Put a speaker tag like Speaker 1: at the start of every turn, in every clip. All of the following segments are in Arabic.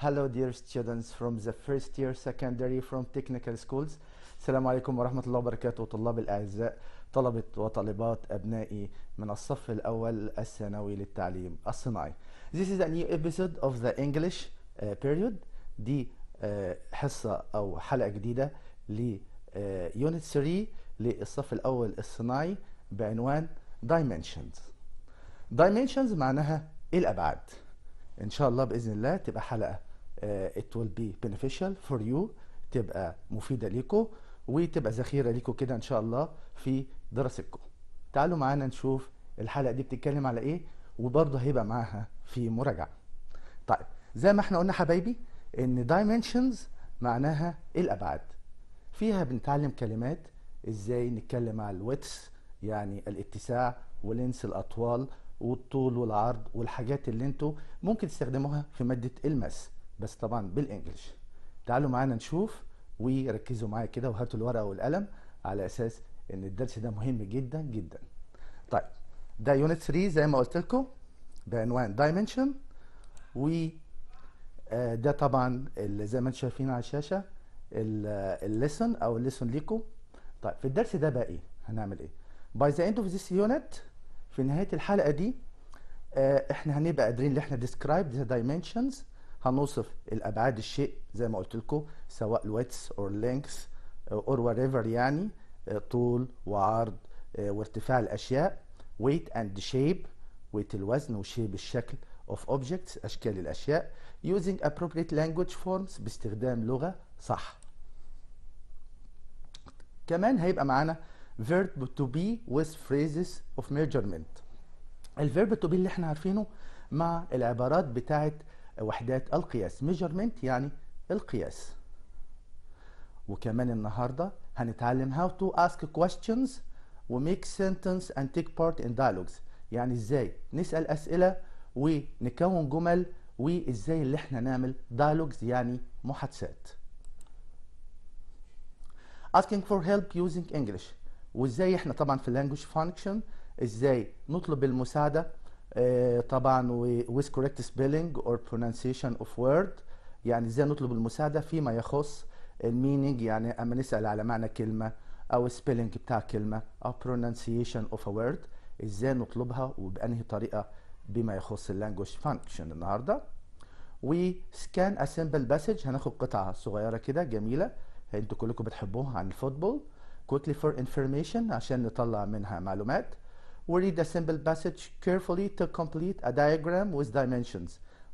Speaker 1: Hello dear students from the first year secondary from technical schools. السلام عليكم ورحمة الله وبركاته طلاب الأعزاء طلبة وطالبات أبنائي من الصف الأول الثانوي للتعليم الصناعي. This is a new episode of the English uh, period. دي uh, حصة أو حلقة جديدة ل uh, Unit 3 للصف الأول الصناعي بعنوان Dimensions. Dimensions معناها الأبعاد. إن شاء الله بإذن الله تبقى حلقة it will be beneficial for you تبقى مفيدة ليكم وتبقى ذخيرة ليكم كده إن شاء الله في دراستكم تعالوا معانا نشوف الحلقة دي بتتكلم على إيه وبرضه هيبقى معاها في مراجعة. طيب زي ما إحنا قلنا حبايبي إن dimensions معناها الأبعاد. فيها بنتعلم كلمات إزاي نتكلم على ال widths يعني الاتساع و lengths الأطوال والطول والعرض والحاجات اللي أنتوا ممكن تستخدموها في مادة ال math. بس طبعا بال English. تعالوا معانا نشوف وركزوا معايا كده وهاتوا الورقة والقلم على أساس إن الدرس ده مهم جدا جدا. طيب ده unit 3 زي ما قلت لكم بعنوان dimension و آه، ده طبعا زي ما أنتم شايفين على الشاشة ال lesson أو ال lesson ليكم. طيب في الدرس ده بقى إيه؟ هنعمل إيه؟ by the end of this unit في نهاية الحلقة دي آه، إحنا هنبقى قادرين إن إحنا describe the dimensions هنوصف الأبعاد الشيء زي ما قلت لكم سواء ال widths or lengths or whatever يعني آه، طول وعرض آه، وارتفاع الأشياء weight and shape weight الوزن و shape الشكل of objects أشكال الأشياء using appropriate language forms باستخدام لغة صح. كمان هيبقى معانا verb to be with phrases of measurement. الفيرب to be اللي إحنا عارفينه مع العبارات بتاعت وحدات القياس measurement يعني القياس. وكمان النهارده هنتعلم how to ask questions و make sentence and take part in dialogues. يعني إزاي نسأل أسئلة ونكون جمل وازاي اللي إحنا نعمل dialogues يعني محادثات. Asking for help using English. وإزاي إحنا طبعا في language function إزاي نطلب المساعدة طبعا و- with correct spelling or pronunciation of word. يعني إزاي نطلب المساعدة؟ فيما يخص المينينج يعني أما نسأل على معنى كلمة أو spelling بتاع كلمة أو pronunciation of a word إزاي نطلبها وبأنهي طريقة؟ بما يخص ال language function النهارده. و scan simple passage. هناخد قطعة صغيرة كده جميلة. أنتوا كلكم بتحبوها عن ال football. quickly for information عشان نطلع منها معلومات. و read a simple passage carefully to complete a diagram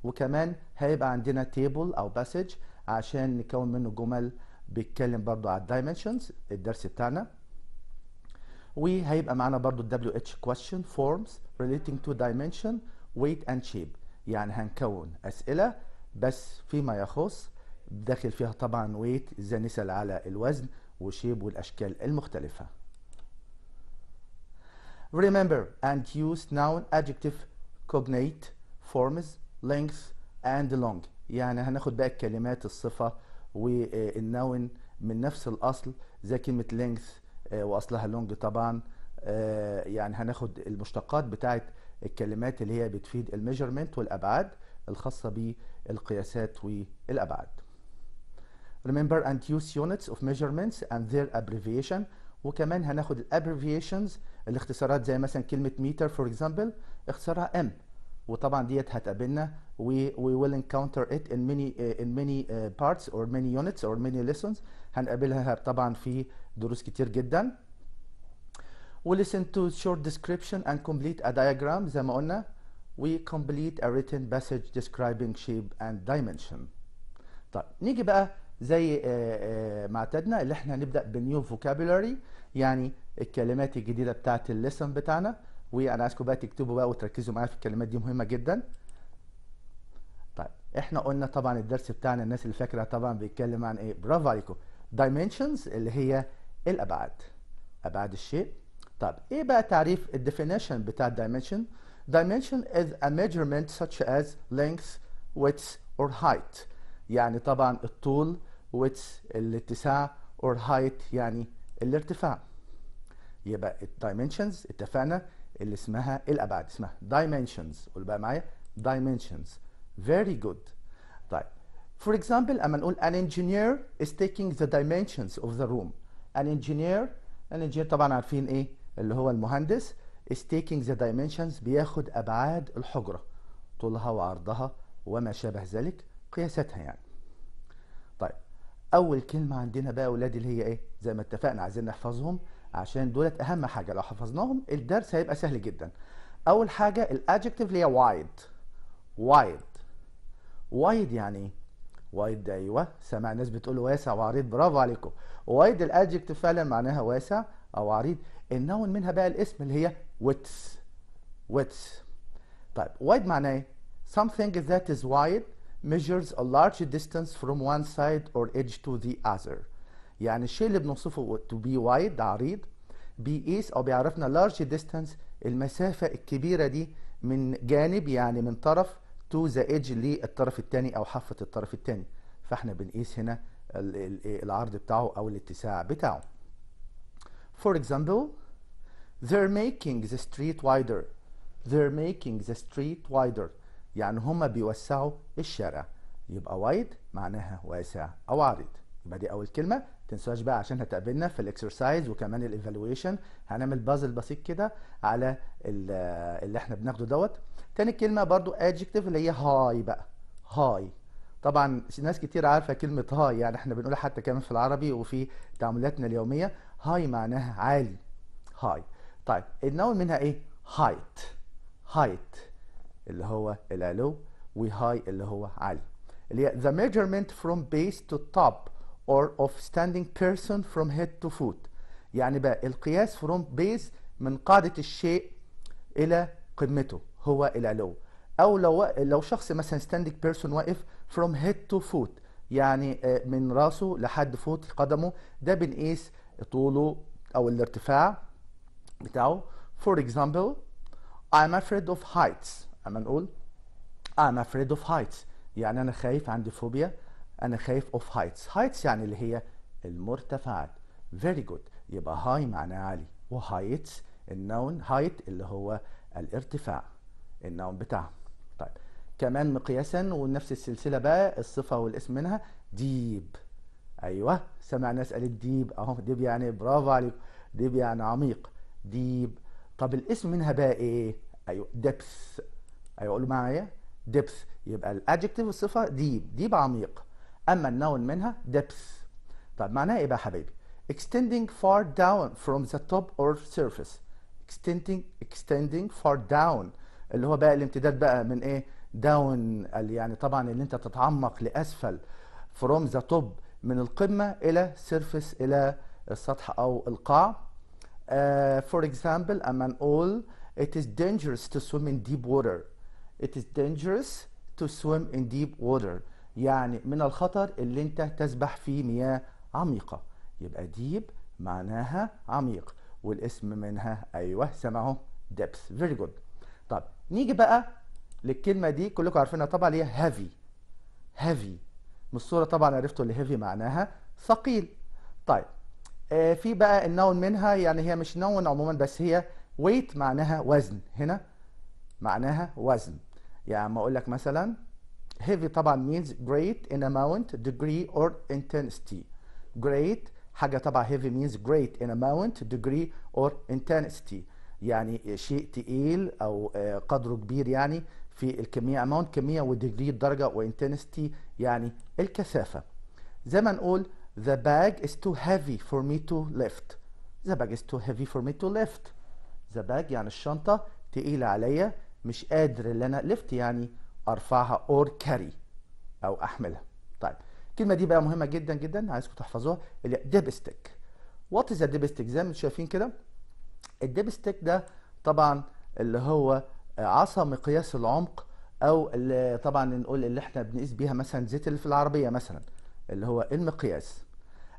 Speaker 1: وكمان هيبقى عندنا table أو passage عشان نكون منه جمل بيتكلم برضو على dimensions الدرس بتاعنا. وهيبقى معانا برضو ال WH question forms relating to dimension weight and shape. يعني هنكون أسئلة بس فيما يخص داخل فيها طبعا weight إزاي نسأل على الوزن وشيب والأشكال المختلفة. Remember and use noun adjective cognate forms length and long. يعني هناخد بقى الكلمات الصفة وال noun من نفس الأصل زي كلمة length آه، وأصلها long طبعا. آه، يعني هناخد المشتقات بتاعت الكلمات اللي هي بتفيد ال measurement والأبعاد الخاصة بالقياسات والأبعاد. Remember and use units of measurements and their abbreviation. وكمان هناخد ال abbreviations الاختصارات زي مثلا كلمة متر for example اختصارها m وطبعا ديت هتقابلنا we we will encounter it in many in many parts or many units or many lessons هنقابلها طبعا في دروس كتير جدا. و listen to short description and complete a diagram زي ما قلنا we complete a written passage describing shape and dimension طيب نيجي بقى زي آه، آه، ما اعتدنا اللي إحنا هنبدأ ب new vocabulary يعني الكلمات الجديدة بتاعت ال lesson بتاعنا وأنا عايزكم بقى تكتبوا بقى وتركزوا معايا في الكلمات دي مهمة جدا. طيب إحنا قلنا طبعا الدرس بتاعنا الناس اللي فاكرة طبعا بيتكلم عن إيه؟ برافو عليكم. Dimensions اللي هي الأبعاد أبعاد الشيء. طب إيه بقى تعريف ال definition بتاع dimension dimension is a measurement such as length width or height. يعني طبعا الطول width الاتساع or height يعني الارتفاع. يبقى الدايمنشنز اتفقنا اللي اسمها الابعاد اسمها dimensions. قول بقى معايا dimensions. Very good. طيب For example أما نقول an engineer is taking the dimensions of the room. An engineer an engineer طبعا عارفين إيه؟ اللي هو المهندس is taking the dimensions بياخد أبعاد الحجرة طولها وعرضها وما شابه ذلك قياساتها يعني. طيب أول كلمة عندنا بقى اولادي اللي هي إيه؟ زي ما اتفقنا عايزين نحفظهم عشان دولت أهم حاجة لو حفظناهم الدرس هيبقى سهل جدا. أول حاجة ال adjective اللي هي wide wide wide يعني إيه wide أيوه. سمع ناس بتقول واسع وعريض برافو عليكم. wide ال adjective فعلا معناها واسع أو عريض. ال noun منها بقى الاسم اللي هي width. width. طيب wide معناه إيه؟ something that is wide measures a large distance from one side or edge to the other يعني الشيء اللي بنوصفه to be wide عريض بيقيس أو بيعرفنا large distance المسافة الكبيرة دي من جانب يعني من طرف to the edge للطرف الثاني أو حافة الطرف الثاني فاحنا بنقيس هنا ال- ال- العرض بتاعه أو الاتساع بتاعه For example they're making the street wider they're making the street wider يعني هما بيوسعوا الشارع. يبقى wide معناها واسع أو عريض. يبقى دي أول كلمة. تنسوهاش بقى عشان هتقابلنا في ال exercise وكمان ال evaluation هنعمل بازل بسيط كده على ال- اللي إحنا بناخده دوت. تاني كلمة برضو adjective اللي هي high بقى. high. طبعا ناس كتير عارفة كلمة high يعني إحنا بنقولها حتى كمان في العربي وفي تعاملاتنا اليومية. high معناها عالي. high. طيب ال noun منها إيه؟ height height اللي هو العلو و high اللي هو عالي اللي هي the measurement from base to top or of standing person from head to foot. يعني بقى القياس from base من قاعدة الشيء إلى قمته هو العلو أو لو لو شخص مثلا standing person واقف from head to foot يعني آه، من راسه لحد فوت قدمه. ده بنقيس طوله أو الارتفاع بتاعه. For example I'm afraid of heights. أما نقول I'm afraid of heights. يعني أنا خايف عندي فوبيا. أنا خايف of heights. Heights يعني اللي هي المرتفعات. Very good. يبقى high معناه عالي. و heights النون height اللي هو الارتفاع ال noun بتاعها طيب. كمان مقياسا ونفس السلسلة بقى الصفة والاسم منها deep. أيوه. سمع ناس قالت deep أهو. deep يعني برافو عليكم. deep يعني عميق. deep طب الاسم منها بقى إيه؟ أيوه. depth. أيوه قولوا معايا depth يبقى ال adjective الصفه deep deep عميق. أما ال noun منها depth. طب معناها إيه بقى يا حبايبي؟ extending far down from the top or surface. extending extending far down. اللي هو بقى الامتداد بقى من إيه؟ داون يعني طبعا اللي أنت تتعمق لأسفل. from the top من القمة إلى surface إلى السطح أو القاع. uh, for example أما نقول it is dangerous to swim in deep water. It is dangerous to swim in deep water. يعني من الخطر اللي انت تسبح في مياه عميقة. يبقى deep معناها عميق والاسم منها أيوه سمعه depth. Very good. طب نيجي بقى للكلمة دي كلكم عارفينها طبعا هي heavy. Heavy. من الصورة طبعا عرفتوا اللي heavy معناها ثقيل. طيب آه في بقى النون منها يعني هي مش نون عموما بس هي weight معناها وزن. هنا معناها وزن يعني ما أقول لك مثلا heavy طبعا means great in amount degree or intensity great حاجة طبعا heavy means great in amount degree or intensity يعني شيء تقيل أو آه، قدره كبير يعني في الكمية amount كمية وديجري الدرجة وintensity يعني الكثافة زي ما نقول the bag is too heavy for me to lift the bag is too heavy for me to lift the bag يعني الشنطة تقيلة عليا مش قادر إن أنا lift يعني أرفعها or carry أو أحملها. طيب الكلمة دي بقى مهمة جدا جدا عايزكم تحفظوها اللي هي dipstick what is a dipstick زي ما أنتم شايفين كده الديبستيك ده طبعا اللي هو عصا مقياس العمق أو اللي طبعا نقول اللي إحنا بنقيس بيها مثلا زيت اللي في العربية مثلا اللي هو المقياس.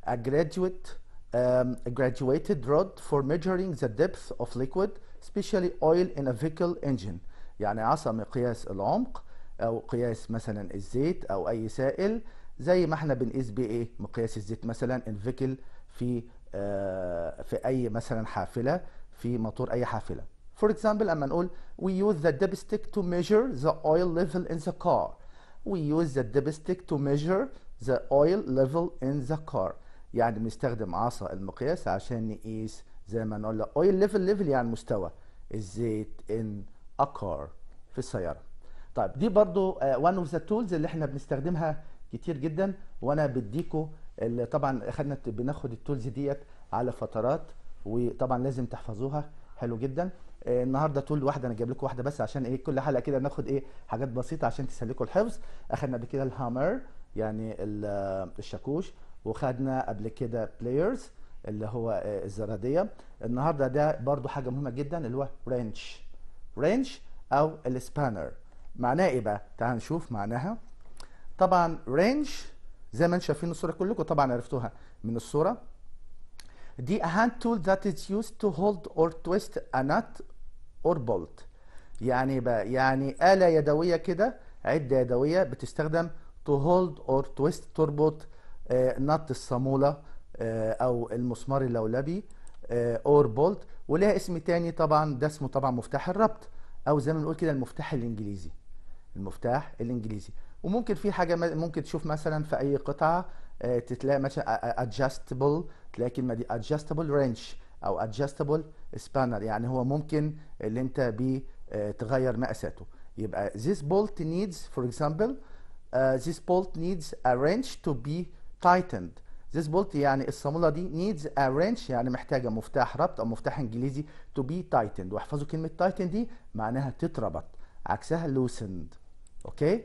Speaker 1: A graduate um, a graduated rod for measuring the depth of liquid especially oil in a vehicle engine. يعني عصا مقياس العمق أو قياس مثلا الزيت أو أي سائل زي ما إحنا بنقيس بيه إيه؟ مقياس الزيت مثلا الفيكل في آه، في أي مثلا حافلة في موتور أي حافلة. For example أما نقول we use the dipstick to measure the oil level in the car. We use the dipstick to measure the oil level in the car. يعني بنستخدم عصا المقياس عشان نقيس زي ما نقول oil level level يعني مستوى. الزيت in a car في السيارة. طيب دي برضو آه، one of the tools اللي إحنا بنستخدمها كتير جدا وأنا بديكوا اللي طبعا أخدنا بناخد ال tools ديت على فترات وطبعا لازم تحفظوها. حلو جدا. آه، النهارده tool واحدة أنا جايب لكم واحدة بس عشان إيه كل حلقة كده ناخد إيه حاجات بسيطة عشان تسلكوا الحفظ. أخدنا قبل كده ال hammer يعني ال- الشاكوش وخدنا قبل كده pliers اللي هو آه، الزرادية. النهارده ده برضو حاجة مهمة جدا اللي هو wrench wrench أو ال spanner معناها إيه بقى؟ تعال نشوف معناها. طبعا wrench زي ما أنتم شايفين الصورة كلكم طبعا عرفتوها من الصورة. دي a hand tool that is used to hold or twist a nut or bolt. يعني بقى يعني آلة يدوية كده عدة يدوية بتستخدم to hold or twist تربط آه، نط الصامولة آه، أو المسمار اللولبي آه، or bolt. ولها اسم تاني طبعا ده اسمه طبعا مفتاح الربط أو زي ما بنقول كده المفتاح الإنجليزي. المفتاح الإنجليزي. وممكن في حاجة ممكن تشوف مثلا في أي قطعة آه، تتلاقي مثلا adjustable تلاقي كلمة دي adjustable wrench أو adjustable spanner. يعني هو ممكن اللي أنت بيه آه، تغير مقاساته. يبقى this bolt needs for example uh, this bolt needs a wrench to be tightened. This bolt يعني الصامولة دي needs a wrench يعني محتاجة مفتاح ربط أو مفتاح إنجليزي to be tightened. واحفظوا كلمة tighten دي معناها تتربط عكسها loosened. أوكي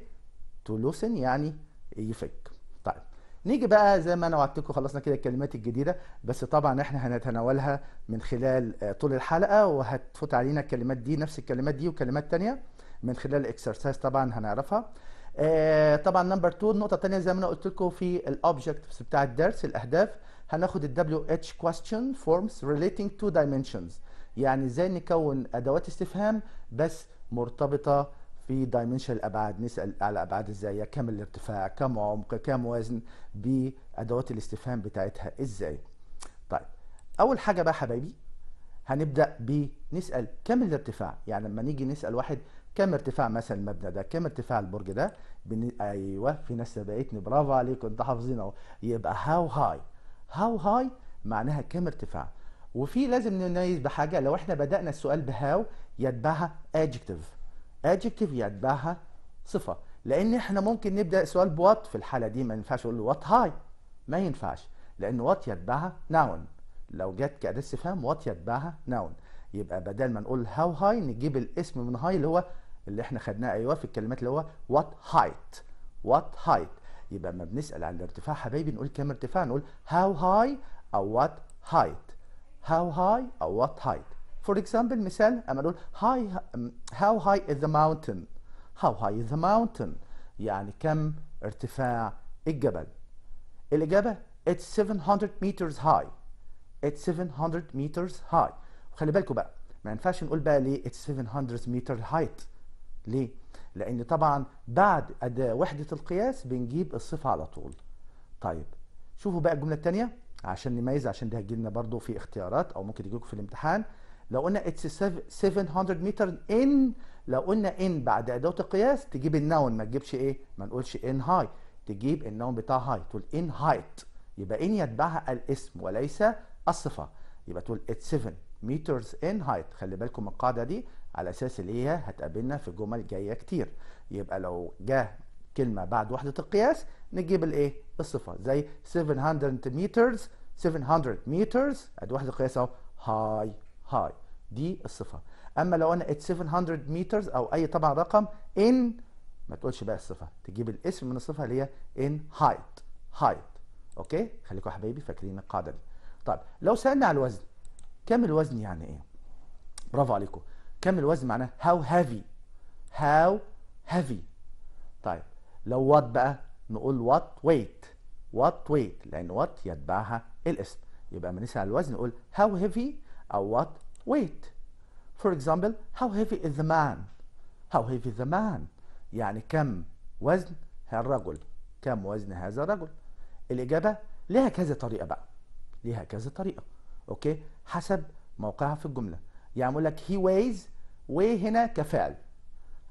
Speaker 1: to loosen يعني يفك. طيب نيجي بقى زي ما أنا وعدتكم خلصنا كده الكلمات الجديدة بس طبعا إحنا هنتناولها من خلال آه، طول الحلقة وهتفوت علينا الكلمات دي نفس الكلمات دي وكلمات تانية من خلال ال exercise طبعا هنعرفها. طبعا number 2 النقطة الثانية زي ما أنا قلت لكم في ال objects بتاع الدرس الأهداف هناخد ال WH question forms relating to dimensions. يعني إزاي نكون أدوات استفهام بس مرتبطة في dimension الأبعاد. نسأل على أبعاد إزاي؟ كم الارتفاع كم عمق كم وزن بأدوات الاستفهام بتاعتها. إزاي؟ طيب أول حاجة بقى حبايبي هنبدأ بنسأل كم الارتفاع؟ يعني لما نيجي نسأل واحد كم ارتفاع مثلا المبنى ده؟ كم ارتفاع البرج ده؟ بن... أيوه في ناس سبقتني برافو عليكم أنتوا حافظين أهو. يبقى هاو هاي هاو هاي معناها كم ارتفاع. وفي لازم نميز بحاجة لو إحنا بدأنا السؤال بهاو يتبعها adjective. adjective يتبعها صفة. لأن إحنا ممكن نبدأ السؤال ب what في الحالة دي ما ينفعش أقول له what high ما ينفعش لأن what يتبعها noun. لو جت كأداة استفهام what يتبعها noun. يبقى بدل ما نقول how high نجيب الاسم من high اللي هو اللي إحنا خدناه أيوه في الكلمات اللي هو what height what height يبقى لما بنسأل عن الارتفاع حبايبي نقول كم ارتفاع؟ نقول how high أو what height how high أو what height for example مثال أما نقول high how high is the mountain how high is the mountain يعني كم ارتفاع الجبل. الإجابة it's 700 meters high. It's 700 meters high. خلي بالكم بقى ما ينفعش نقول بقى ليه it's 700 meter height. ليه؟ لأن طبعا بعد أداة وحدة القياس بنجيب الصفة على طول. طيب شوفوا بقى الجملة التانية عشان نميز عشان ده هيجي لنا برضه في اختيارات أو ممكن يجي لكم في الامتحان. لو قلنا it's 700 meter in لو قلنا in بعد أداة القياس تجيب النون ما تجيبش إيه؟ ما نقولش in high. تجيب النون بتاع high تقول in height. يبقى in يتبعها الاسم وليس الصفة. يبقى تقول it's 7 meters in height. خلي بالكم من القاعدة دي. على أساس اللي هي هتقابلنا في جمل جاية كتير. يبقى لو جه كلمة بعد وحدة القياس نجيب الإيه؟ الصفة زي 700 meters 700 meters. أدي وحدة القياس أهو. هاي هاي دي الصفة أما لو أنا it's 700 meters أو أي طبعا رقم in ما تقولش بقى الصفة تجيب الاسم من الصفة اللي هي in height height. أوكي؟ خليكم حبايبي فاكرين القاعدة دي. طيب لو سألنا على الوزن كم الوزن يعني إيه؟ برافو عليكم. كم الوزن معناه؟ How heavy. How heavy. طيب لو what بقى؟ نقول what weight what weight لأن what يتبعها الاسم. يبقى لما نسأل الوزن نقول how heavy أو وات weight. For example how heavy is the man? How heavy is the man? يعني كم وزن الرجل؟ كم وزن هذا الرجل؟ الإجابة لها كذا طريقة بقى. ليها كذا طريقة. أوكي؟ حسب موقعها في الجملة. يعني أقول لك he weighs weigh هنا كفعل.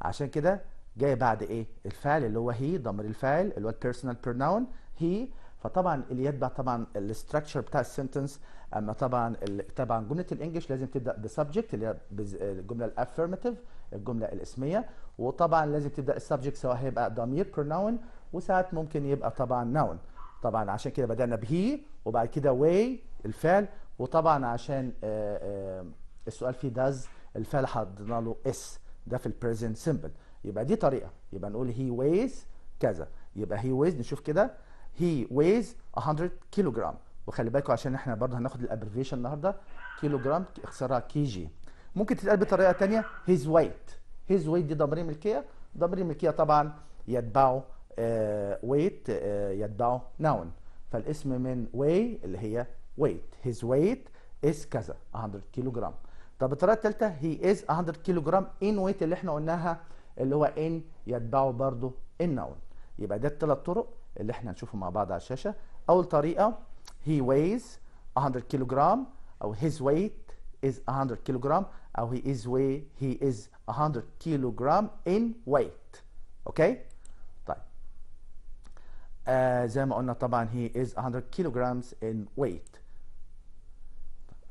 Speaker 1: عشان كده جاي بعد إيه؟ الفعل اللي هو he ضمير الفاعل اللي هو ال personal pronoun he فطبعا اللي يتبع طبعا ال structure بتاع ال sentence أما طبعا طبعا جملة ال English لازم تبدأ ب subject اللي هي الجملة ال affirmative الجملة الإسمية. وطبعا لازم تبدأ ال subject سواء هيبقى ضمير pronoun وساعات ممكن يبقى طبعا noun. طبعا عشان كده بدأنا ب he وبعد كده weigh الفعل. وطبعا عشان آه، آه، السؤال فيه does الفعل حطينا له s ده في ال present simple يبقى دي طريقة. يبقى نقول he weighs كذا. يبقى he weighs نشوف كده. he weighs 100 كيلو جرام وخلي بالكم عشان إحنا برضه هناخد ال abbreviation النهارده. كيلو جرام اختصارها kg ممكن تتقال بطريقة تانية. his weight. his weight دي ضمير ملكية. ضمير ملكية طبعا weight آه يتبعه noun. فالاسم من weigh اللي هي weight. his weight is كذا 100 كيلو جرام طب الطريقة الثالثه he is 100 كيلو جرام in weight اللي إحنا قلناها اللي هو in يتبعه برضه ال noun يبقى ده الثلاث طرق اللي إحنا هنشوفهم مع بعض على الشاشة. أول طريقة he weighs 100 كيلو جرام أو his weight is 100 كيلو جرام أو he is weigh he is 100 كيلو جرام in weight. okay طيب. آه زي ما قلنا طبعا he is 100 kilograms in weight.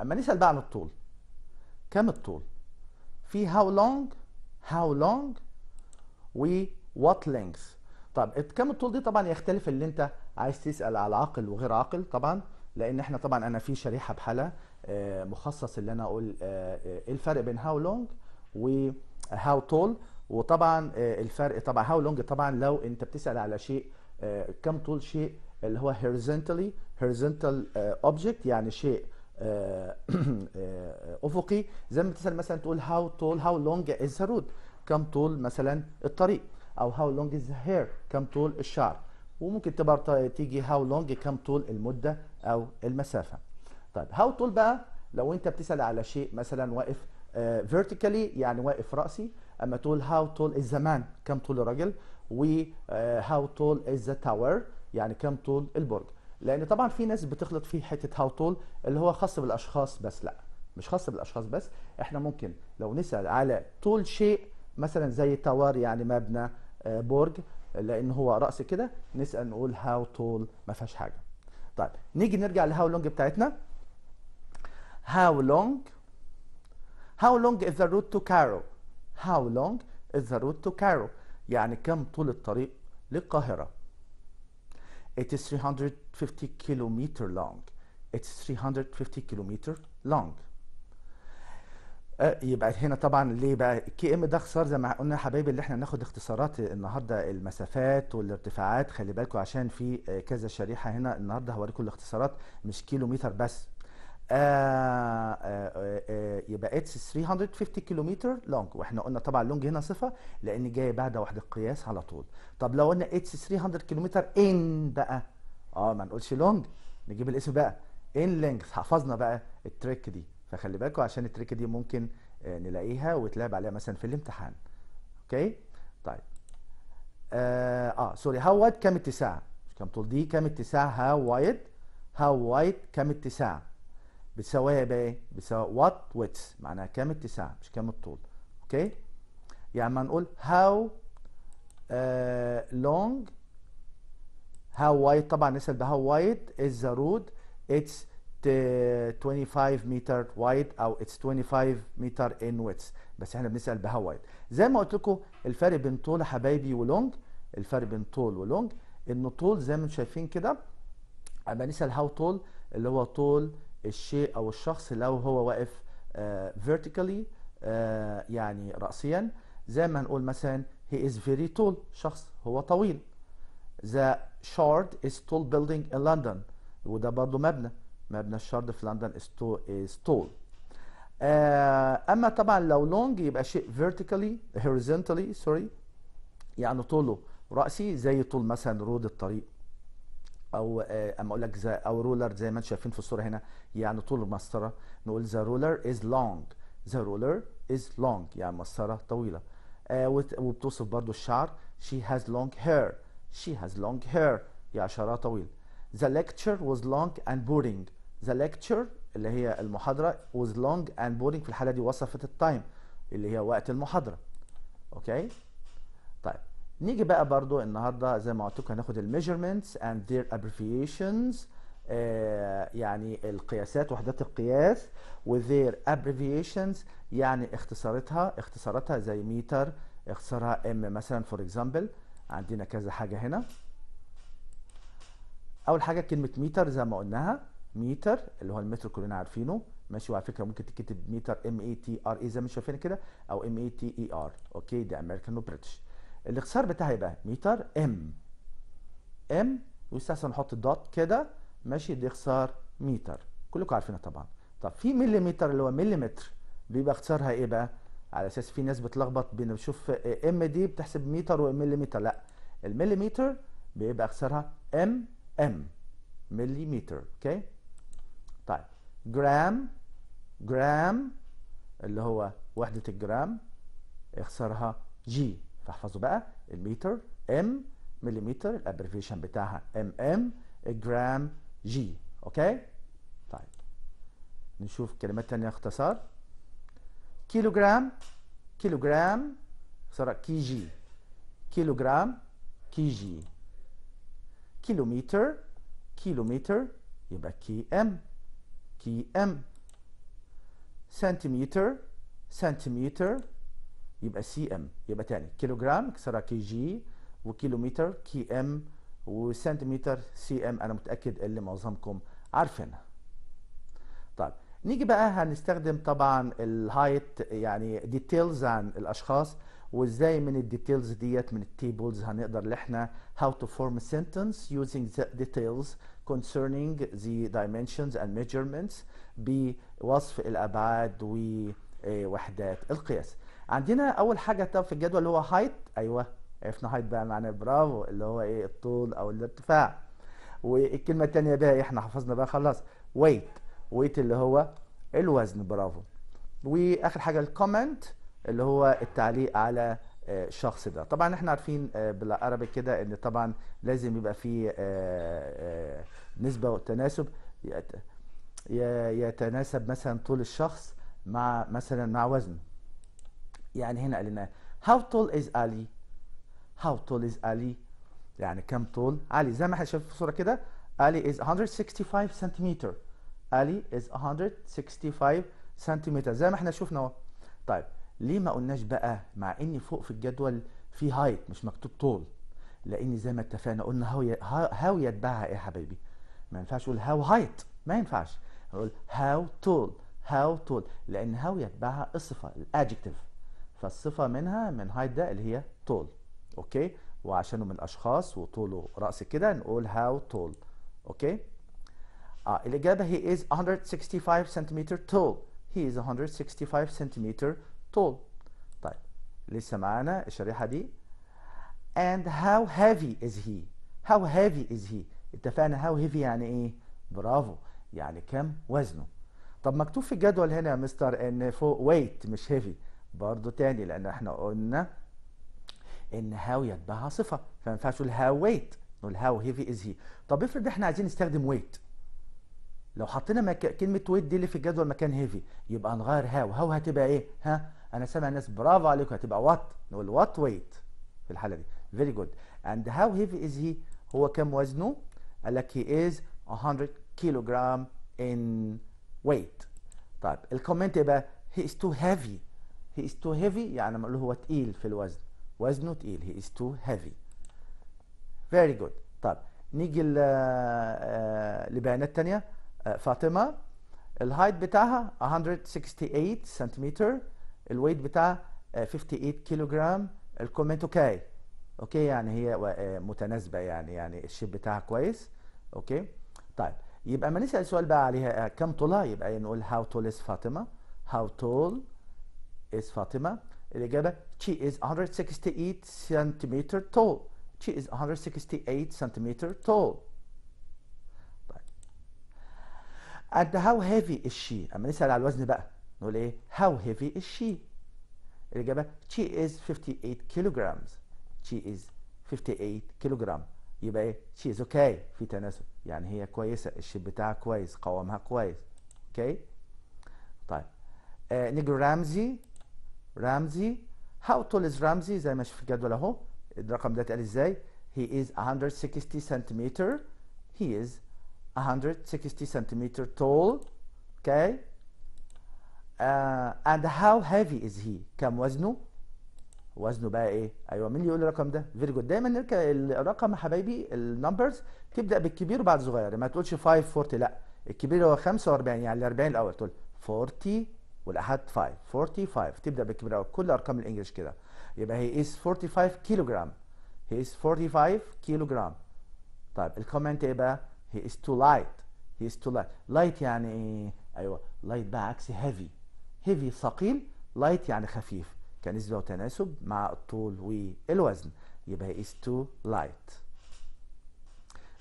Speaker 1: أما نسأل بقى عن الطول. كم الطول؟ في how long how long و what length. طب كم الطول دي طبعا يختلف اللي أنت عايز تسأل على عاقل وغير عاقل طبعا لأن إحنا طبعا أنا في شريحة بحالها آه، مخصص اللي أنا أقول إيه الفرق بين how long و how tall. وطبعا آه، الفرق طبعا how long طبعا لو أنت بتسأل على شيء كم طول شيء اللي هو horizontally horizontal object يعني شيء أفقي. زي ما بتسال مثلا تقول how tall how long is the road? كم طول مثلا الطريق؟ أو how long is the hair كم طول الشعر؟ وممكن تبقى تيجي how long كم طول المدة أو المسافة. طيب how طول بقى؟ لو أنت بتسأل على شيء مثلا واقف آه، vertically يعني واقف رأسي أما تقول is the man كم طول الرجل و آه، how tall is the tower يعني كم طول البرج؟ لأن طبعا في ناس بتخلط في حتة how tall اللي هو خاص بالأشخاص بس لأ مش خاص بالأشخاص بس. إحنا ممكن لو نسأل على طول شيء مثلا زي تاور يعني مبنى آه، برج لأن هو رأس كده نسأل نقول هاو طول ما فيهاش حاجة. طيب نيجي نرجع ل how long بتاعتنا. how long how long is the route to Cairo? How long is the route to Cairo يعني كم طول الطريق للقاهرة؟ It is 350 kilometer long. It's 350 kilometer long. آه، يبقى هنا طبعا ليه بقى ال km ده اختصار زي ما قلنا يا حبايبي اللي إحنا ناخد اختصارات النهارده المسافات والارتفاعات خلي بالكم عشان في آه، كذا شريحة هنا النهارده هوريكم الاختصارات مش كيلو متر بس يبقى it's 350 kilometer long وإحنا قلنا طبعا long هنا صفة لأن جاي بعد وحده قياس على طول. طب لو قلنا it's 300 kilometer in بقى آه ما نقولش long نجيب الاسم بقى. in length حفظنا بقى ال trick دي. فخلي بالكم عشان ال trick دي ممكن آه، نلاقيها وتلعب عليها مثلا في الامتحان. okay؟ طيب. آه, آه sorry how wide كام اتساع؟ مش كام طول. دي كام اتساع؟ how wide how wide كام اتساع؟ بتساويها يبقى إيه؟ بتساوي what width معناها كام اتساع مش كام الطول. okay؟ يعني ما نقول how long how wide طبعا نسأل how wide is the road it's t- 25 meter wide أو it's 25 meter in width. بس إحنا بنسأل ب how wide. زي ما قلت لكم الفرق بين طول حبايبي ولونج الفرق بين طول ولونج. إن طول زي ما أنتم شايفين كده أما نسأل how طول اللي هو طول الشيء أو الشخص لو هو واقف آه vertically آه يعني رأسيا زي ما نقول مثلا he is very tall شخص هو طويل. The Shard is tall building in London وده برضو مبنى. مبنى الشارد في لندن is tall, is tall. آه أما طبعا لو long يبقى شيء vertically horizontally sorry يعني طوله رأسي زي طول مثلا رود الطريق. أو آه أما أقول لك زي أو رولر زي ما أنتم شايفين في الصورة هنا يعني طول المسطرة نقول the ruler is long. The ruler is long يعني مسطرة طويلة. آه وبتوصف برضو الشعر she has long hair. She has long hair يعني شعرها طويل. The lecture was long and boring. The lecture اللي هي المحاضرة was long and boring في الحالة دي وصفت ال time اللي هي وقت المحاضرة. okay طيب نيجي بقى برضو النهارده زي ما قلت لكم هناخد ال measurements and abbreviations آه يعني القياسات وحدات القياس و their abbreviations يعني اختصاراتها اختصاراتها زي متر اختصارها m مثلا for example عندنا كذا حاجة هنا. أول حاجة كلمة متر زي ما قلناها متر اللي هو المتر كلنا عارفينه. ماشي وعلى فكرة ممكن تكتب متر m e t r e زي ما شايفين كده أو m e t e r okay ده American و British الاختصار بتاعها يبقى متر m. m ويستحسن نحط ال dot كده. ماشي دي اختصار متر كلكم عارفينها طبعا. طب في مليمتر اللي هو مليمتر بيبقى اختصارها إيه بقى؟ على أساس في ناس بتلخبط بين بشوف m دي بتحسب متر ومليمتر. لا المليمتر بيبقى اختصارها mm. مليمتر okay؟ طيب جرام جرام اللي هو وحدة الجرام اختصارها جي. فاحفظوا بقى المتر m مليمتر ال abbreviation بتاعها mm الجرام g okay؟ طيب. نشوف كلمات تانية اختصار. كيلوغرام كيلوغرام اختصارها كي جي كيلوغرام كي جي كيلومتر كيلومتر يبقى km km سنتيمتر سنتيمتر يبقى cm يبقى تاني. كيلوغرام كسرها kg وكيلومتر km وسنتيمتر cm أنا متأكد اللي معظمكم عارفينها. طيب نيجي بقى هنستخدم طبعا ال height يعني details عن الأشخاص وإزاي من ال details ديت من ال tables هنقدر ان إحنا how to form a sentence using the details concerning the dimensions and measurements بوصف الأبعاد ووحدات القياس. عندنا أول حاجة طب في الجدول اللي هو height أيوه عرفنا height بقى معناه برافو اللي هو إيه الطول أو الارتفاع. والكلمة الثانية بقى إيه؟ إحنا حفظنا بقى خلاص. weight weight اللي هو الوزن برافو وآخر حاجة الكومنت اللي هو التعليق على الشخص ده. طبعا إحنا عارفين بالعربي كده إن طبعا لازم يبقى في نسبة وتناسب. يتناسب مثلا طول الشخص مع مثلا مع وزنه. يعني هنا قال how tall is Ali? How tall is Ali? يعني كم طول علي؟ زي ما إحنا شايفين في الصورة كده Ali is 165 سنتيمتر Ali is 165 سنتيمتر زي ما إحنا شفنا أهو. طيب ليه ما قلناش بقى مع إن فوق في الجدول في height مش مكتوب طول؟ لأن زي ما اتفقنا قلنا how how يتبعها إيه يا حبايبي ما ينفعش أقول how height ما ينفعش. أقول how tall how tall لأن how يتبعها الصفة ال adjective فالصفة منها من height ده اللي هي طول okay؟ وعشانه من الأشخاص وطوله رأس كده نقول how tall okay؟ آه الإجابة هي is 165 سنتيمتر tall. He is 165 سنتيمتر tall. طيب لسه معانا الشريحة دي. And how heavy is he how heavy is he اتفقنا how heavy يعني إيه؟ برافو. يعني كم؟ وزنه. طب مكتوب في الجدول هنا يا مستر إن فوق weight مش heavy. برضو تاني لأن إحنا قلنا إن how يتبعها صفة فما ينفعش نقول how weight نقول how heavy is he. طب افرض إحنا عايزين نستخدم weight. لو حطينا مك... كلمة weight دي اللي في الجدول مكان heavy يبقى نغير how how هتبقى إيه؟ ها؟ أنا سامع ناس برافو عليكم هتبقى what نقول what weight في الحالة دي. very good and how heavy is he هو كم وزنه؟ قال لك he is 100 كيلو جرام in weight طيب ال comment يبقى he is too heavy he is too heavy يعني نقول هو تقيل في الوزن. وزنه تقيل. he is too heavy very good طيب نيجي لبيانات تانية. فاطمة ال height بتاعها 168 سنتيمتر ال weight بتاعها 58 كيلو جرام ال comment okay okay يعني هي متناسبة يعني. يعني ال shape بتاعها كويس. okay طيب يبقى ما نسأل سؤال بقى عليها كم طولها؟ يبقى نقول how tall is فاطمه how tall is فاطمه الاجابه she is 168 سنتيمتر tall. She is 168 سنتيمتر tall. طيب and how heavy is she? اما نسال على الوزن بقى نقول إيه how heavy is she? الإجابة she is 58 kilograms. She is 58 كيلوغرام يبقى إيه she is okay. في تناسب يعني هي كويسة ال shape بتاعها كويس قوامها كويس okay طيب آه نيجي رامزي رامزي how tall is رامزي زي ما في الجدول أهو. الرقم ده اتقال إزاي؟ He is 160 centimeter. He is 160 centimeter tall. Okay. Uh, and how heavy is he? كم وزنه؟ وزنه بقى إيه؟ أيوه مين يقول الرقم ده؟ very good دايما نركب الرقم حبايبي ال numbers تبدأ بالكبير وبعد الصغير ما تقولش 5 40 لأ. الكبير هو 45 يعني ال 40 الأول. تقول 40 والاحد 5 45 تبدأ بالكبير الأول كل أرقام ال English كده. يبقى he is 45 كيلو جرام he is 45 كيلو جرام طيب ال comment إيه بقى؟ he is too light he is too light light يعني إيه؟ أيوه. light بقى عكس heavy heavy ثقيل. light يعني خفيف. كنسبة وتناسب مع الطول والوزن. يبقى is too light.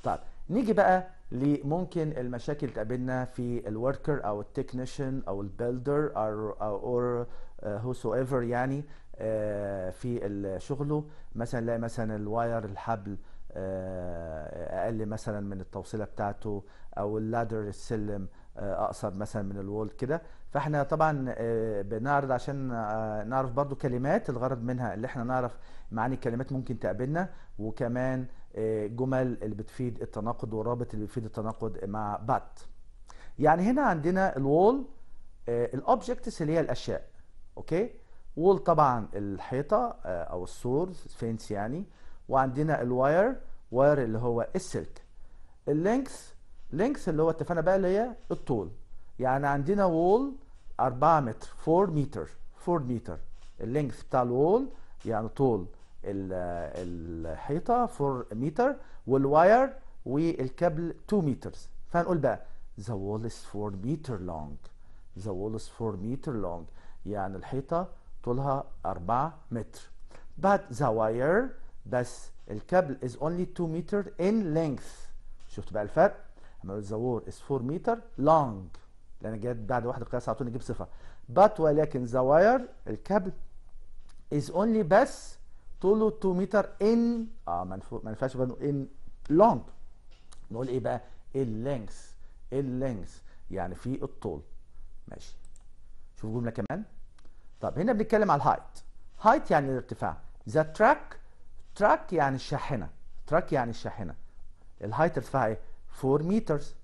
Speaker 1: طيب نيجي بقى لممكن المشاكل تقابلنا في ال worker أو ال technician أو ال builder أو أو whosoever يعني آه، في شغله مثلا نلاقي مثلا ال wire الحبل آه، أقل مثلا من التوصيلة بتاعته أو ال ladder السلم آه، أقصر مثلا من ال wall كده. فاحنا طبعا آه، بنعرض عشان آه، نعرف برضو كلمات الغرض منها اللي إحنا نعرف معاني الكلمات ممكن تقابلنا وكمان جمل اللي بتفيد التناقض والرابط اللي بيفيد التناقض مع but يعني هنا عندنا ال wall ال objects اللي هي الأشياء okay؟ wall طبعا الحيطة أو السور fence يعني. وعندنا ال wire wire اللي هو السلك. ال length length اللي هو اتفقنا بقى اللي هي الطول. يعني عندنا wall 4 متر 4 متر 4 متر ال length بتاع ال wall يعني طول. الحيطة 4 متر وال wire والكابل 2 متر فهنقول بقى the wall is 4 meter long. The wall is 4 meter long. يعني الحيطة طولها 4 متر. But the wire بس الكابل is only 2 meter in length. شفت بقى الفرق؟ the wall is 4 meter long. لأن جت بعد واحد القياس على طول نجيب صفه but ولكن the wire الكابل is only بس طوله 2 متر in آه ما ينفعش بقى in long. نقول إيه بقى؟ ال length ال length يعني في الطول. ماشي. شوف جملة كمان. طب هنا بنتكلم على ال height height يعني الارتفاع. the truck truck يعني الشاحنة. truck يعني الشاحنة. ال height ارتفاعها إيه؟ 4 meters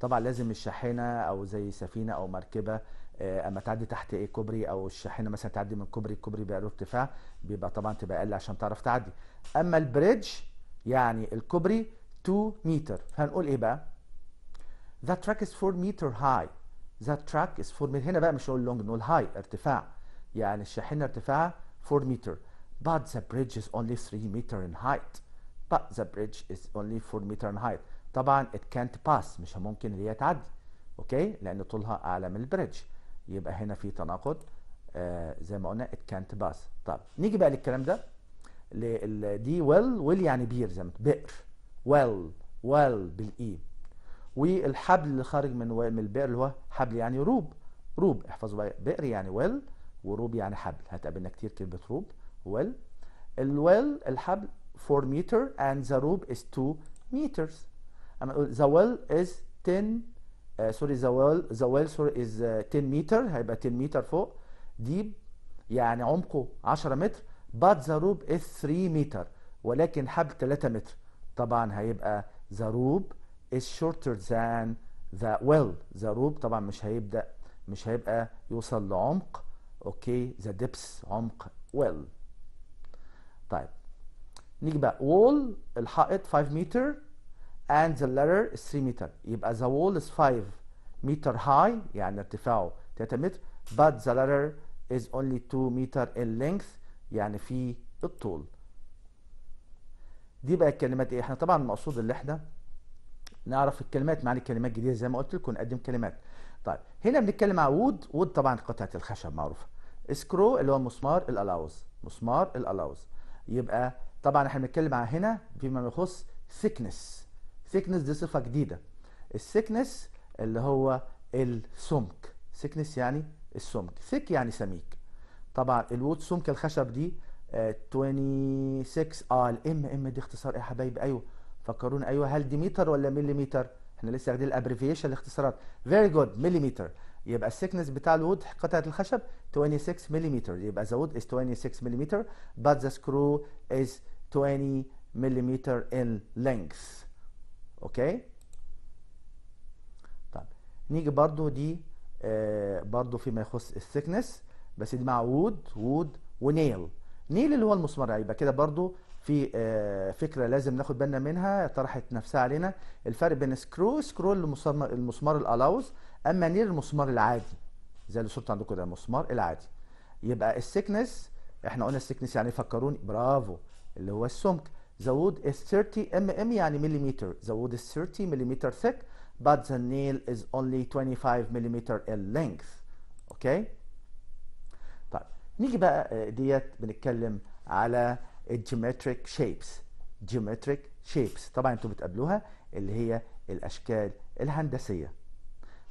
Speaker 1: طبعا لازم الشاحنة أو زي سفينة أو مركبة آه، أما تعدي تحت إيه كوبري أو الشاحنة مثلا تعدي من كوبري الكوبري بيبقى له ارتفاع بيبقى طبعا تبقى أقل عشان تعرف تعدي. أما ال bridge يعني الكوبري 2 متر. هنقول إيه بقى؟ The truck is 4 meter high. The truck is 4 meter. هنا بقى مش نقول long نقول high ارتفاع. يعني الشاحنة ارتفاعها 4 متر but the bridge is only 3 meter in height. But the bridge is only 4 meter in height. طبعا it can't pass مش ممكن هي تعدي. أوكي؟ لأن طولها أعلى من ال bridge. يبقى هنا في تناقض. آه زي ما قلنا it can't pass. طب نيجي بقى للكلام ده. دي well well يعني بير زي ما بئر. well well بال E. والحبل اللي خارج من من البئر اللي هو حبل يعني rope. rope احفظوا بقى. بئر يعني well و rope يعني حبل. هتقابلنا كتير كلمة rope. well ال well الحبل 4 متر and the rope is 2 meters. أما نقول the well is 10 sorry uh, the well the well sorry is uh, 10 متر هيبقى 10 متر فوق. deep يعني عمقه 10 متر but the rope is 3 متر ولكن حبل 3 متر. طبعا هيبقى the rope is shorter than the well. the rope طبعا مش هيبدأ مش هيبقى يوصل لعمق. أوكي the depth عمق well. طيب نيجي بقى wall الحائط 5 متر and the ladder is 3 meter. يبقى the wall is 5 meter high يعني ارتفاعه 3 متر but the ladder is only 2 meter in length يعني في الطول. دي بقى الكلمات إيه؟ إحنا طبعا المقصود اللي إحنا نعرف الكلمات معاني الكلمات الجديده زي ما قلت لكم نقدم كلمات. طيب هنا بنتكلم على wood wood طبعا قطعة الخشب معروفة. screw اللي هو مسمار القلاووظ مسمار القلاووظ يبقى طبعا إحنا بنتكلم على هنا فيما يخص thickness. Thickness دي صفة جديدة. ال thickness اللي هو السمك thickness يعني السمك. thick يعني سميك. طبعا ال wood سمك الخشب دي 26 آه ال mm دي اختصار. إيه يا حبايبي؟ أيوه. فكروني. أيوه هل دي متر ولا مليمتر إحنا لسه واخدين ال abbreviation الاختصارات. very good مليمتر يبقى ال thickness بتاع ال wood قطعة الخشب 26 ملم يبقى the wood is 26 ملم but the screw is 20 millimeter in length. أوكي؟ طيب نيجي برضو دي آه برضو فيما يخص ال thickness بس دي مع wood wood و nail nail اللي هو المسمار يبقى كده برضو في آه فكرة لازم ناخد بالنا منها طرحت نفسها علينا. الفرق بين screw screw المسمار المسمار القلاووظ أما nail المسمار العادي. زي اللي صورته عندكم ده المسمار العادي. يبقى ال thickness إحنا قلنا ال thickness يعني فكروني برافو اللي هو السمك. The wood is 30 mm يعني مليمتر the wood is 30 millimeter thick but the nail is only 25 millimeter in length. أوكي طيب نيجي بقى ديت بنتكلم على ال geometric shapes geometric shapes طبعا أنتوا بتقابلوها اللي هي الأشكال الهندسية.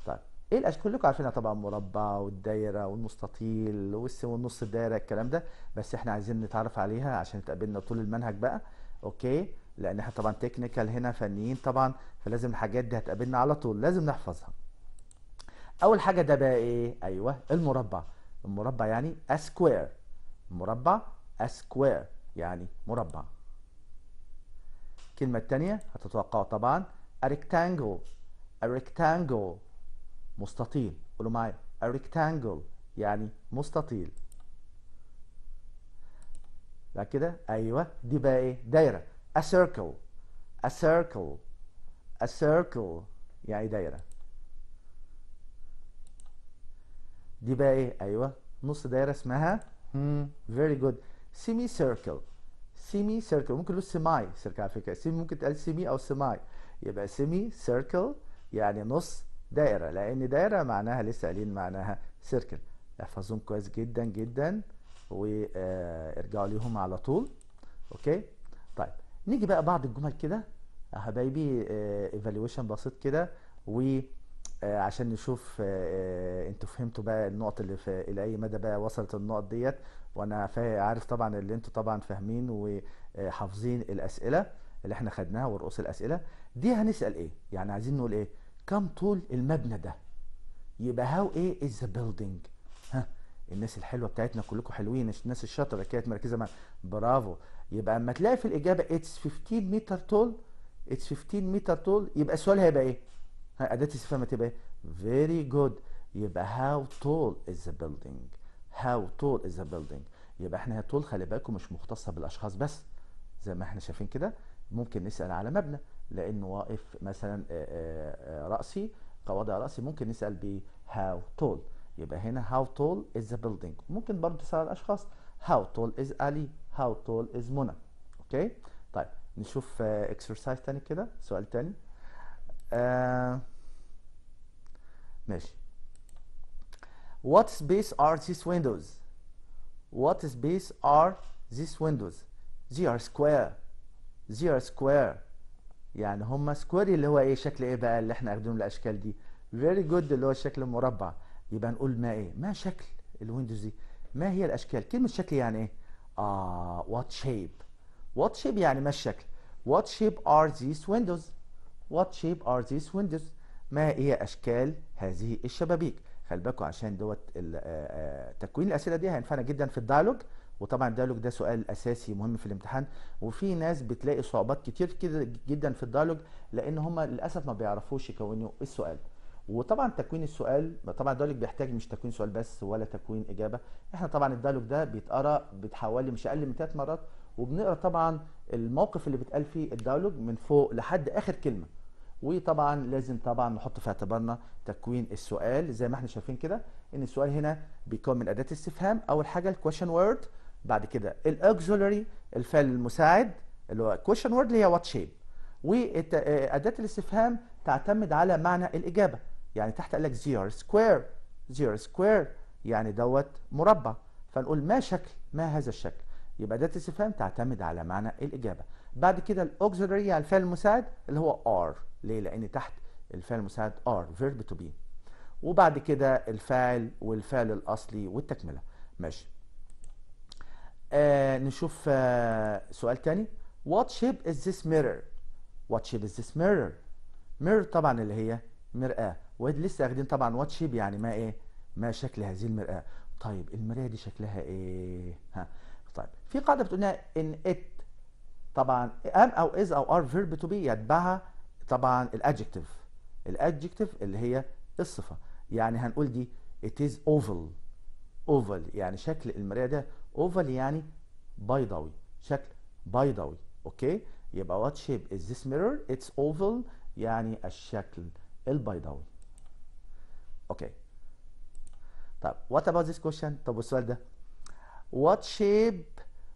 Speaker 1: طيب إيه الأشكال؟ كلكم عارفينها طبعا مربع والدايرة والمستطيل والنص الدايره الكلام ده. بس إحنا عايزين نتعرف عليها عشان تقابلنا طول المنهج بقى. أوكي؟ لأن إحنا طبعا technical هنا فنيين طبعا فلازم الحاجات دي هتقابلنا على طول لازم نحفظها. أول حاجة ده بقى إيه؟ أيوه المربع. المربع يعني square مربع square يعني مربع. الكلمة الثانية هتتوقعوا طبعا a rectangle. مستطيل. قولوا معايا. rectangle يعني مستطيل. بعد كده أيوه دي بقى إيه؟ دايرة. A circle. A circle. A circle. يعني دايرة؟ دي بقى إيه؟ أيوه نص دايرة اسمها هم very good. Semi circle semi circle ممكن نقول semi circle على فكرة. semi ممكن تقال semi أو semi يبقى semi circle يعني نص دايرة لأن دايرة معناها لسه قايلين معناها circle احفظوهم كويس جدا جدا. وارجعوا ليهم على طول. أوكي؟ طيب نيجي بقى بعض الجمل كده. يا حبايبي evaluation بسيط كده. و عشان نشوف أنتوا فهمتوا بقى النقط اللي في إلى أي مدى بقى وصلت النقط ديت. وأنا عارف طبعا اللي أنتوا طبعا فاهمين وحافظين الأسئلة اللي إحنا خدناها ورؤوس الأسئلة. دي هنسأل إيه؟ يعني عايزين نقول إيه؟ كم طول المبنى ده؟ يبقى how إيه is the building الناس الحلوة بتاعتنا كلكم حلوين الناس الشاطرة كانت مركزة معانا. برافو. يبقى أما تلاقي في الإجابة it's 15 متر tall it's 15 متر tall يبقى السؤال هيبقى إيه؟ أداة الاستفهام هتبقى إيه؟ very good يبقى how tall is the building how tall is the building يبقى إحنا tall خلي بالكم مش مختصة بالأشخاص بس. زي ما إحنا شايفين كده ممكن نسأل على مبنى. لأنه واقف مثلا رأسي قواضع رأسي ممكن نسأل ب how tall يبقى هنا how tall is the building. ممكن برضه تسأل الأشخاص. how tall is Ali? how tall is منى أوكي طيب نشوف exercise تاني كده. سؤال تاني. آه ماشي. What shape are these windows? What shape are these windows? They are square. They are square. يعني هما square اللي هو إيه؟ شكل إيه بقى اللي إحنا اخدينه الأشكال دي. Very good اللي هو الشكل المربع. يبقى نقول ما إيه؟ ما شكل ال windows دي. ما هي الأشكال؟ كلمة شكل يعني إيه؟ آه what shape what shape يعني ما الشكل؟ what shape are these windows? what shape are these windows? ما هي أشكال هذه الشبابيك؟ خلي بالكم عشان دوت تكوين الأسئلة دي هينفعنا جدا في ال dialogue وطبعا ال dialogue ده سؤال أساسي مهم في الامتحان. وفي ناس بتلاقي صعوبات كتير كده جدا في ال dialogue لأن هم للأسف ما بيعرفوش يكونوا السؤال. وطبعا تكوين السؤال طبعا ال dialogue بيحتاج مش تكوين سؤال بس ولا تكوين إجابة. إحنا طبعا ال dialogue ده بيتقرأ بحوالي مش أقل من ثلاث مرات وبنقرأ طبعا الموقف اللي بيتقال فيه ال dialogue من فوق لحد آخر كلمة. وطبعا لازم طبعا نحط في اعتبارنا تكوين السؤال. زي ما إحنا شايفين كده إن السؤال هنا بيكون من أداة استفهام أول حاجة ال question word بعد كده ال auxiliary الفعل المساعد اللي هو question word اللي هي what shape وأداة الاستفهام تعتمد على معنى الإجابة. يعني تحت قال لك they're square they're square يعني دوت مربع. فنقول ما شكل؟ ما هذا الشكل؟ يبقى اداه الاستفهام تعتمد على معنى الإجابة. بعد كده ال auxiliary على الفعل المساعد اللي هو are ليه؟ لأن تحت الفعل المساعد are verb to be وبعد كده الفاعل والفعل الأصلي والتكملة. ماشي. آه نشوف آه سؤال تاني. What shape is this mirror? What shape is this mirror? Mirror طبعا اللي هي مرآة ولسه واخدين طبعا what shape يعني ما إيه ما شكل هذه المرآة. طيب المراية دي شكلها إيه؟ ها طيب. في قاعدة بتقول لنا إن it طبعا am أو is أو are verb to be يتبعها طبعا ال adjective ال adjective اللي هي الصفة. يعني هنقول دي it is oval. Oval يعني شكل المرايه ده oval يعني بيضاوي. شكل بيضاوي okay؟ يبقى what shape is this mirror it's oval يعني الشكل البيضاوي. okay طب what about this question طب والسؤال ده what shape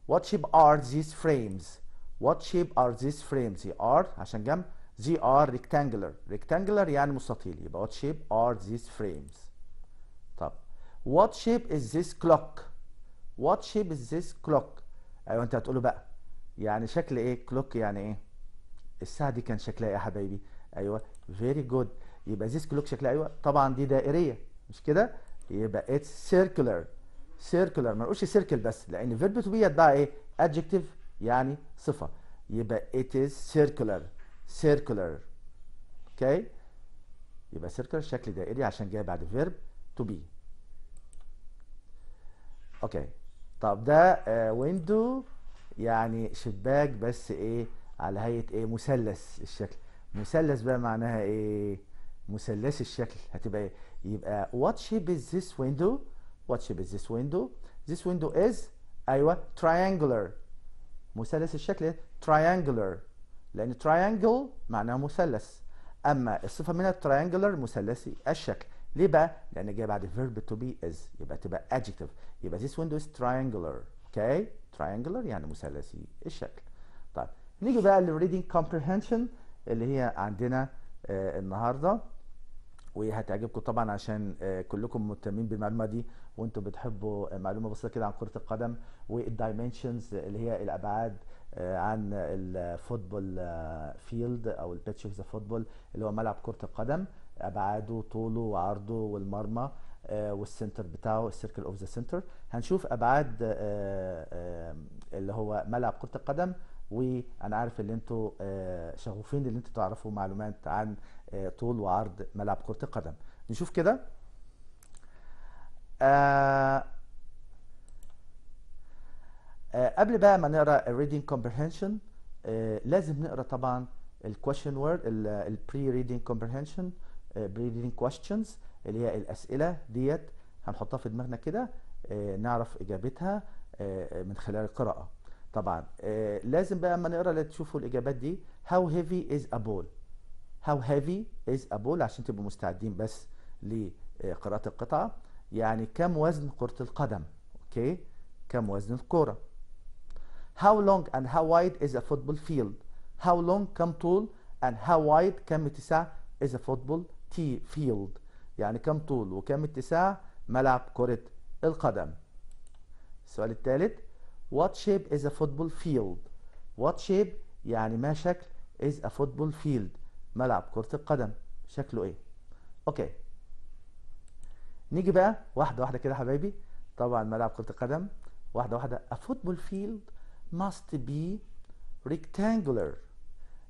Speaker 1: what shape are these frames what shape are these frames are عشان جنب they are rectangular rectangular يعني مستطيل. يبقى what shape are these frames طب what shape is this clock what shape is this clock أيوه أنت هتقوله بقى. يعني شكل إيه؟ clock يعني إيه؟ الساعة دي كان شكلها إيه يا حبايبي؟ أيوه very good يبقى this clock شكلها أيوه. طبعا دي دائرية مش كده؟ يبقى it's circular. Circular ما نقولش circle بس لأن verb to be يتبع إيه؟ adjective يعني صفة. يبقى it is circular. Circular. okay يبقى circular شكل دائري عشان جاي بعد verb to be. okay طب ده window يعني شباك بس إيه؟ على هيئة إيه؟ مثلث الشكل. مثلث بقى معناها إيه؟ مثلثي الشكل. هتبقى إيه؟ يبقى what shape is this window what shape is this window this window is أيوه triangular مثلث الشكل إيه؟ triangular لأن triangle معناه مثلث. أما الصفة منها ال triangular مثلثي الشكل. ليه بقى؟ لأن جاي بعد verb to be is يبقى تبقى adjective يبقى this window is triangular okay triangular يعني مثلثي الشكل. طيب نيجي بقى لل reading comprehension اللي هي عندنا آه، النهارده. وهتعجبكم طبعا عشان آه كلكم مهتمين بالمعلومة دي وأنتم بتحبوا معلومة بسيطة كده عن كرة القدم وال dimensions اللي هي الأبعاد آه عن ال football field أو ال pitch of the football اللي هو ملعب كرة القدم أبعاده طوله وعرضه والمرمى آه وال center بتاعه ال circle of the center هنشوف أبعاد آه آه اللي هو ملعب كرة القدم وأنا عارف ان أنتوا شغوفين ان أنتوا تعرفوا معلومات عن طول وعرض ملعب كرة القدم. نشوف كده. قبل بقى ما نقرأ ال reading comprehension لازم نقرأ طبعا ال question word ال pre reading comprehension pre reading questions اللي هي الأسئلة ديت هنحطها في دماغنا كده نعرف إجابتها من خلال القراءة. طبعا. لازم بقى أما نقرأ تشوفوا الإجابات دي. How heavy is a ball how heavy is a ball عشان تبقوا مستعدين بس لقراءة القطعة. يعني كم وزن كرة القدم؟ أوكي؟ كم وزن الكره how long and how wide is a football field how long كم طول and how wide كم اتساع is a football field يعني كم طول وكم اتساع ملعب كرة القدم؟ السؤال الثالث. What shape is a football field? What shape يعني ما شكل is a football field? ملعب كرة القدم. شكله إيه؟ أوكي. نيجي بقى واحدة واحدة كده حبايبي. طبعا ملعب كرة القدم. واحدة واحدة. A football field must be rectangular.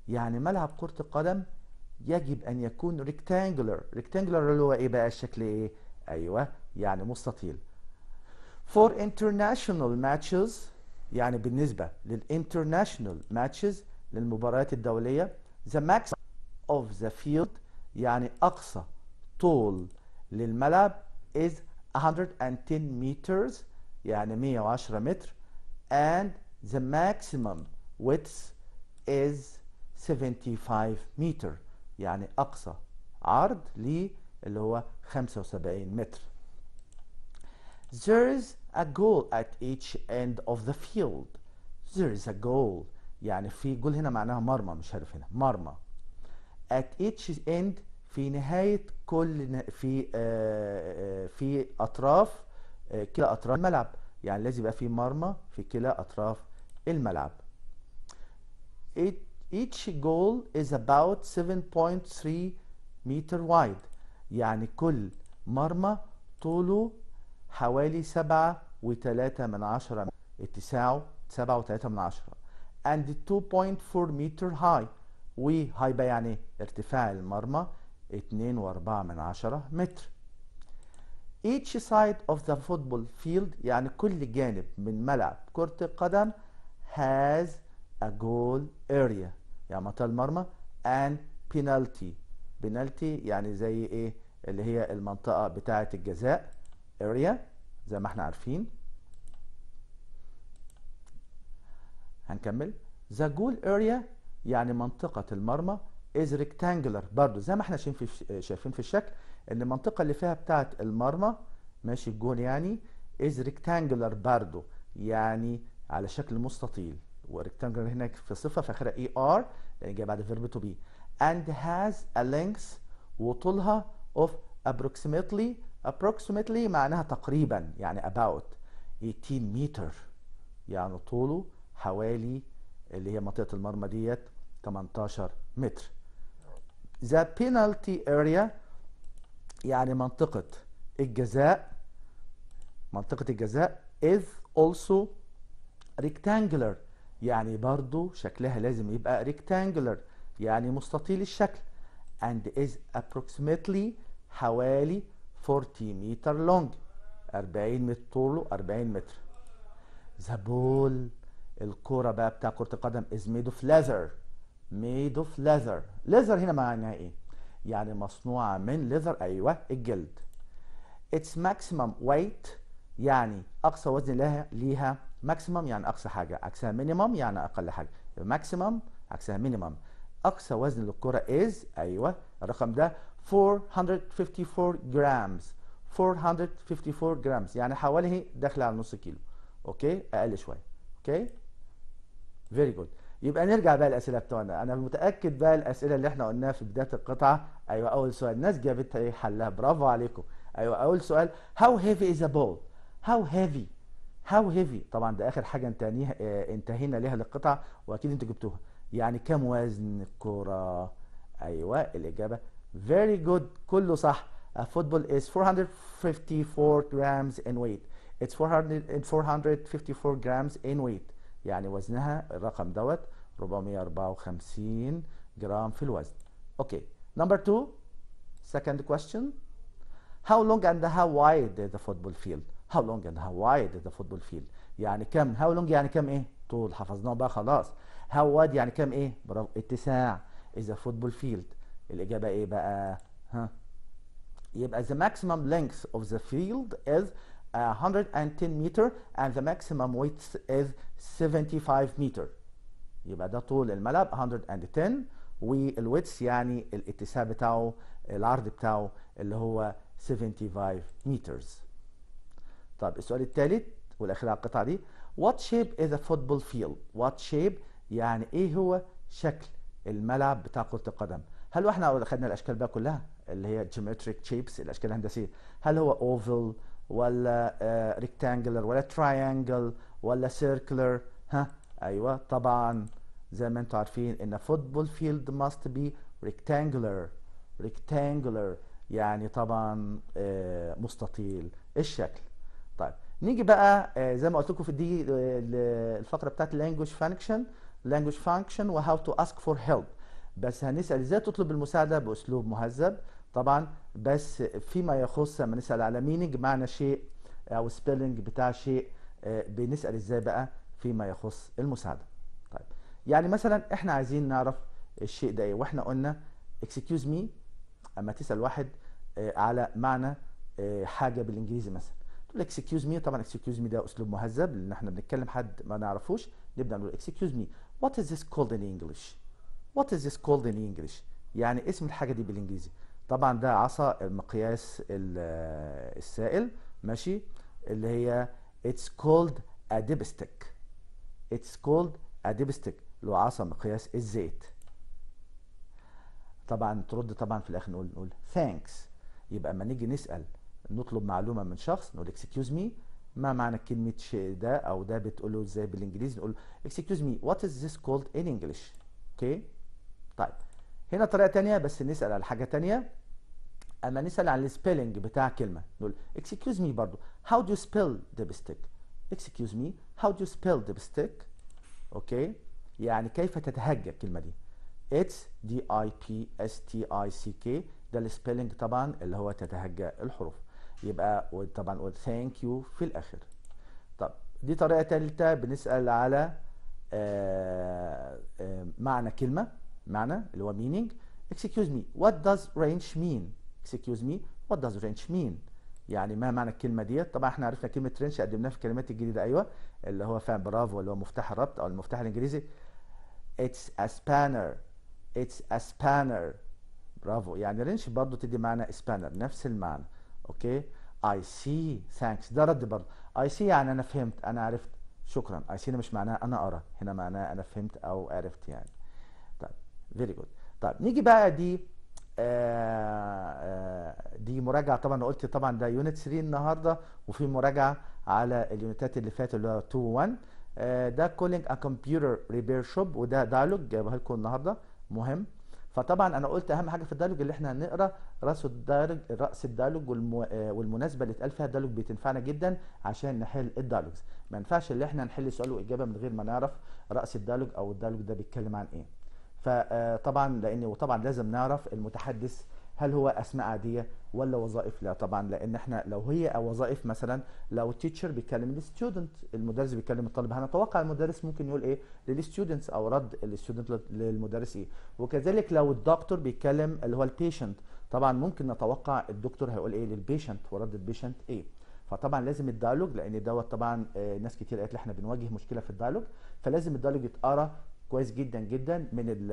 Speaker 1: يعني ملعب كرة القدم يجب أن يكون rectangular. Rectangular اللي هو إيه بقى؟ الشكل إيه؟ أيوه يعني مستطيل. For international matches يعني بالنسبة للانترناشونال matches للمباريات الدولية the max of the field يعني أقصى طول للملعب is 110 meters يعني 110 متر and the maximum width is 75 meter يعني أقصى عرض ليه اللي هو 75 متر. There is a goal at each end of the field. There is a goal. يعني في جول هنا معناها مرمى مش هدف هنا مرمى. At each end في نهاية كل في آه في أطراف آه كلا أطراف الملعب. يعني لازم يبقى في مرمى في كلا أطراف الملعب. Each goal is about 7.3 meter wide. يعني كل مرمى طوله حوالي سبعة وتلاتة من عشرة اتساعه سبعة وتلاتة من عشرة. And 2.4 meter high. وهاي بقى يعني ارتفاع المرمى اتنين وأربعة من عشرة متر. Each side of the football field يعني كل جانب من ملعب كرة القدم has a goal area. يعني منطقة المرمى and penalty. Penalty يعني زي إيه؟ اللي هي المنطقة بتاعة الجزاء. Area زي ما إحنا عارفين. هنكمل. The goal area يعني منطقة المرمى is rectangular. برضو زي ما إحنا شايفين في الشكل إن المنطقة اللي فيها بتاعة المرمى ماشي الجون يعني is rectangular برضو. يعني على شكل مستطيل. و rectangular هنا في صفة في آخرها ar لأن جاي بعد verb to be and has a length وطولها of approximately approximately معناها تقريبا يعني about 18 متر يعني طوله حوالي اللي هي منطقة المرمى ديت 18 متر. The penalty area يعني منطقة الجزاء منطقة الجزاء is also rectangular يعني برضو شكلها لازم يبقى rectangular يعني مستطيل الشكل and is approximately حوالي 40 متر long 40 متر طوله 40 متر. The ball الكرة بقى بتاع كرة القدم is made of leather made of leather. Leather هنا معناها إيه؟ يعني مصنوعة من leather أيوه الجلد. Its maximum weight يعني أقصى وزن لها ليها maximum يعني أقصى حاجة. عكسها minimum يعني أقل حاجة. Maximum عكسها minimum. أقصى وزن للكرة is أيوه الرقم ده 454 grams. 454 grams. يعني حوالي داخل على نص كيلو. okay؟ أقل شوية okay؟ very good يبقى نرجع بقى الاسئله بتوعنا. أنا متأكد بقى الأسئلة اللي إحنا قلناها في بداية القطعة. أيوه أول سؤال. الناس جابت إيه؟ حلها. برافو عليكم. أيوه أول سؤال. How heavy is a ball how heavy? How heavy? طبعا ده آخر حاجة انتهينا آه انتهينا ليها للقطعة وأكيد أنتوا جبتوها. يعني كم وزن الكرة؟ أيوه الإجابة very good كله صح a football is 454 grams in weight it's 400 454 grams in weight يعني وزنها الرقم دوت 454 جرام في الوزن أوكي number two second question how long and how wide is the football field how long and how wide is the football field يعني كم how long يعني كم إيه طول حفظناه بقى خلاص how wide يعني كم إيه اتساع is the football field الإجابة إيه بقى؟ ها؟ يبقى the maximum length of the field is 110 meter and the maximum width is 75 meter. يبقى ده طول الملعب 110 والويتس يعني الاتساع بتاعه العرض بتاعه اللي هو 75 meters. طب السؤال الثالث والأخير على القطعة دي what shape is a football field what shape يعني إيه هو شكل الملعب بتاع كرة القدم هل إحنا خدنا الأشكال بقى كلها؟ اللي هي geometric shapes الأشكال الهندسية. هل هو oval ولا آه، rectangular ولا triangle ولا circular ها؟ أيوه طبعا زي ما أنتم عارفين إن football field must be rectangular rectangular يعني طبعا آه، مستطيل. الشكل. طيب نيجي بقى آه، زي ما قلت لكم في دي الفقرة بتاعت language function language function و how to ask for help بس هنسأل إزاي تطلب المساعدة؟ بأسلوب مهذب. طبعا بس فيما يخص لما نسأل على meaning معنى شيء أو spelling بتاع شيء بنسأل إزاي بقى فيما يخص المساعدة. طيب يعني مثلا إحنا عايزين نعرف الشيء ده إيه. وإحنا قلنا excuse me أما تسأل واحد على معنى حاجة بالإنجليزي مثلا. تقول excuse me طبعا excuse me ده أسلوب مهذب لأن إحنا بنتكلم حد ما نعرفوش نبدأ نقول excuse me what is this called in English what is this called in English يعني اسم الحاجة دي بالإنجليزي. طبعا ده عصا المقياس السائل ماشي؟ اللي هي it's called a dipstick it's called a dipstick اللي هو عصا مقياس الزيت. طبعا ترد طبعا في الآخر نقول نقول thanks. يبقى اما نيجي نسأل نطلب معلومة من شخص نقول excuse me. ما معنى كلمة شيء ده أو ده بتقوله إزاي بالإنجليزي؟ نقول excuse me. What is this called in English? okay طيب. هنا طريقة تانية بس نسأل على حاجة تانية. أما نسأل عن ال spelling بتاع كلمة نقول excuse me برضو. You spell dipstick excuse me how do you spell dipstick okay يعني كيف تتهجى الكلمة دي؟ It's d i p s t i c k. ده السبيلنج طبعا اللي هو تتهجى الحروف. يبقى طبعا thank you في الآخر. طب دي طريقة ثالثه بنسأل على آه آه معنى كلمة. معنى اللي هو meaning. Excuse me what does range mean? Excuse me what does range mean? يعني ما معنى الكلمة ديت؟ طبعا إحنا عرفنا كلمة رينش قدمناها في الكلمات الجديدة أيوه اللي هو فعلا برافو اللي هو مفتاح الربط أو المفتاح الإنجليزي. It's a spanner. It's a spanner. برافو. يعني wrench برضه تدي معنى spanner نفس المعنى. okay I see. Thanks. ده رد برضه I see يعني أنا فهمت أنا عرفت. شكرا. See ده مش معناه أنا أرى. هنا معناه أنا فهمت أو عرفت يعني. very good طيب نيجي بقى دي آه آه دي مراجعة طبعا أنا قلت طبعا ده unit 3 النهارده وفي مراجعة على ال unitات اللي فاتت اللي هو 2 1 آه ده calling a computer repair shop وده dialogue جايبها لكم النهارده. مهم. فطبعا أنا قلت أهم حاجة في ال dialogue اللي إحنا هنقرأ رأس ال dialogue رأس ال dialogue. والمناسبة اللي اتقال فيها ال dialogue بتنفعنا جدا عشان نحل ال dialogues ما ينفعش اللي إحنا نحل سؤال وإجابة من غير ما نعرف رأس ال dialogue أو ال dialogue ده بيتكلم عن إيه. فطبعا لأن وطبعا لازم نعرف المتحدث هل هو أسماء عادية ولا وظائف لا. طبعا لأن إحنا لو هي وظائف مثلا لو ال teacher بيتكلم ال student المدرس بيتكلم الطالب هنتوقع المدرس ممكن يقول إيه؟ لل students أو رد ال student للمدرس إيه؟ وكذلك لو الدكتور بيتكلم اللي هو ال patient طبعا ممكن نتوقع الدكتور هيقول إيه؟ لل patient ورد ال patient إيه؟ فطبعا لازم ال dialogue لأن دوت طبعا ناس كتير قالت لي إحنا بنواجه مشكلة في ال dialogue فلازم ال dialogue يتقرأ كويس جدا جدا من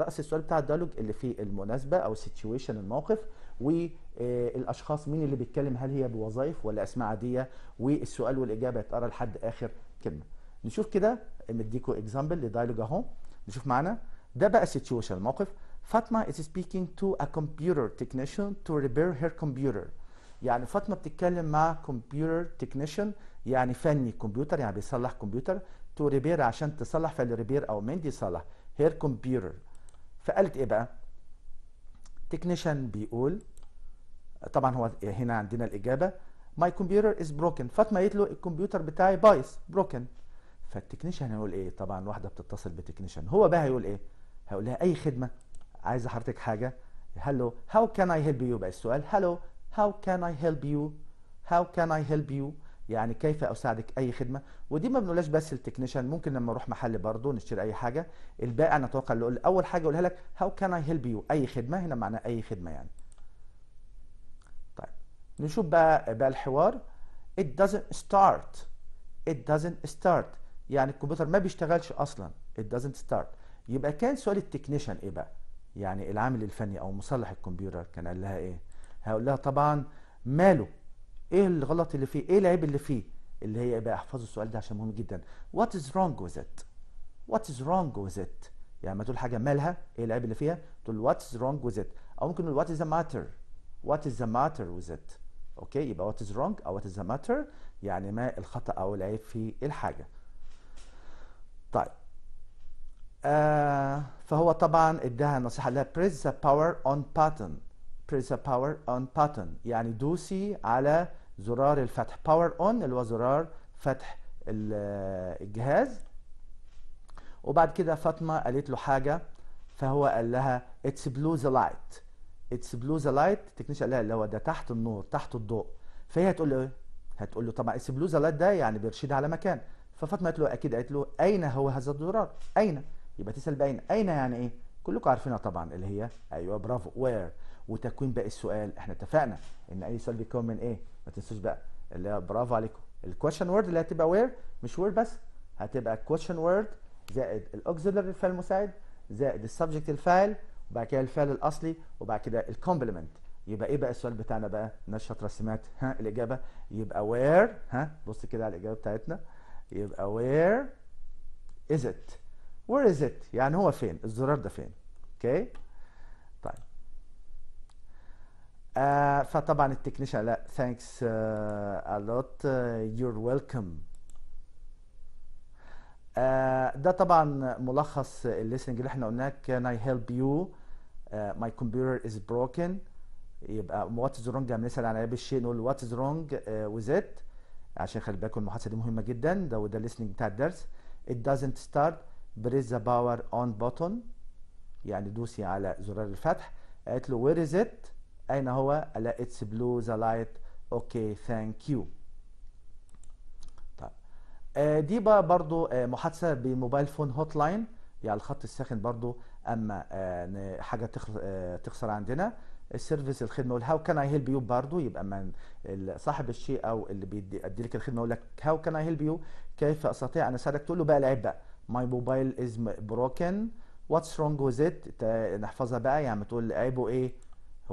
Speaker 1: رأس السؤال بتاع ال dialogue اللي فيه المناسبة أو ال situation الموقف والاشخاص مين اللي بيتكلم هل هي بوظائف ولا أسماء عادية؟ والسؤال والإجابة يتقرا لحد آخر كلمة. نشوف كده مديكوا example ل dialogue أهو. نشوف معانا. ده بقى situation الموقف. فاطمة is speaking to a computer technician to repair her computer. يعني فاطمة بتتكلم مع computer technician يعني فني كمبيوتر يعني بيصلح كمبيوتر. to repair عشان تصلح فال repair أو مين يصلح her computer فقالت إيه بقى؟ technician بيقول طبعا هو هنا عندنا الإجابة my computer is broken فاطمة قالت له الكمبيوتر بتاعي بايظ broken فال technician هيقول إيه؟ طبعا واحدة بتتصل ب technician. هو بقى هيقول إيه؟ هيقول لها أي خدمة عايزه حضرتك حاجة؟ hello how can I help you بقى السؤال. hello how can I help you how can I help you يعني كيف أساعدك؟ أي خدمة؟ ودي ما بنقولهاش بس ال technician ممكن لما أروح محل برضه نشتري أي حاجة. البائع نتوقع اللي يقول أول حاجة اقولها لك how can I help you أي خدمة هنا معناه أي خدمة يعني. طيب نشوف بقى بقى الحوار. It doesn't start. It doesn't start. يعني الكمبيوتر ما بيشتغلش أصلا. It doesn't start. يبقى كان سؤال ال technician إيه بقى؟ يعني العامل الفني أو مصلح الكمبيوتر كان قال لها إيه؟ هقول لها طبعا ماله؟ إيه الغلط اللي فيه؟ إيه العيب اللي فيه؟ اللي هي بقى احفظوا السؤال ده عشان مهم جدا. What is wrong with it? What is wrong with it? يعني ما تقول حاجة مالها إيه العيب اللي فيها؟ تقول what is wrong with it. أو ممكن نقول what is the matter? What is the matter with it أوكي يبقى what is wrong أو what is the matter يعني ما الخطأ أو العيب في الحاجة. طيب. آه فهو طبعا إداها نصيحة لها. Press the power on button press the power on button يعني دوسي على زرار الفتح power on اللي هو زرار فتح الجهاز وبعد كده فاطمة قالت له حاجة فهو قال لها it's below the light it's below the light ال technician قال لها اللي هو ده تحت النور تحت الضوء فهي هتقول له إيه؟ هتقول له طبعا it's below the light ده يعني بيرشدها على مكان ففاطمة قالت له أكيد قالت له أين هو هذا الزرار؟ أين؟ يبقى تسأل بأين أين يعني إيه؟ كلكم عارفينها طبعا اللي هي أيوه برافو where وتكوين باقي السؤال إحنا اتفقنا إن أي سؤال بيتكون من إيه؟ ما تنسوش بقى اللي هي برافو عليكم. ال question word اللي هتبقى where مش where بس هتبقى question word زائد ال auxiliary الفعل المساعد زائد ال subject الفاعل وبعد كده الفعل الأصلي وبعد كده ال complement يبقى إيه بقى السؤال بتاعنا بقى؟ الناس شاطره سمعت ها الإجابة. يبقى where ها بص كده على الإجابة بتاعتنا. يبقى where is it where is it يعني هو فين؟ الزرار ده فين؟ okay طيب. آه فطبعا ال technician لا thanks a lot you're welcome ده طبعا ملخص ال listening اللي إحنا قلناه. can I help you my computer is broken يبقى what is wrong بنسال عن عيب الشيء نقول what is wrong with it عشان خلي بالكم المحادثة دي مهمة جدا. ده وده ال listening بتاع الدرس. It doesn't start. Press the power on button. يعني دوسي على زرار الفتح. قالت له where is it? أين هو؟ لها it's blue the light. Okay thank you. طيب. آه، دي بقى برضو آه، محادثة ب mobile phone hotline يعني الخط الساخن برضو أما آه، آه، تخسر عندنا. ال service الخدمة وال how can I help you برضو. يبقى من صاحب الشيء أو اللي بيدي يدي لك الخدمة يقول لك how can I help you كيف أستطيع أن أساعدك؟ تقول له بقى العيب بقى. my mobile is broken what's wrong with it نحفظها بقى. يعني تقول عيبه إيه؟